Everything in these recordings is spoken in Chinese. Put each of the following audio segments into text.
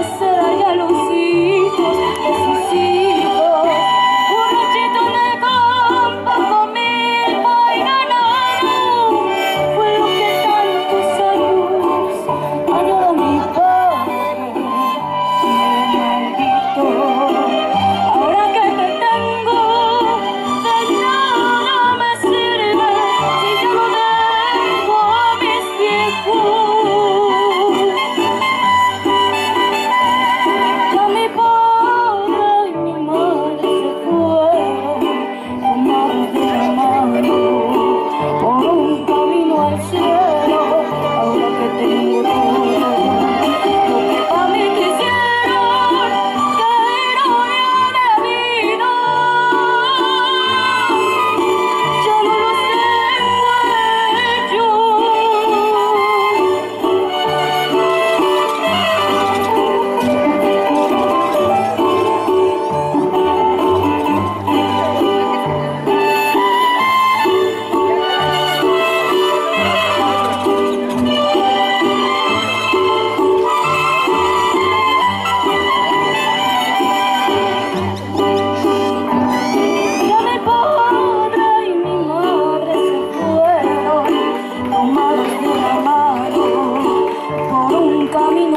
esquecer.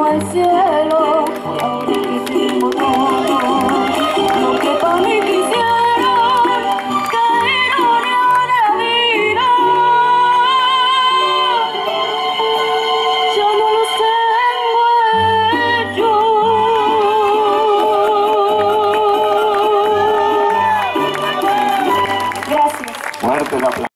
感谢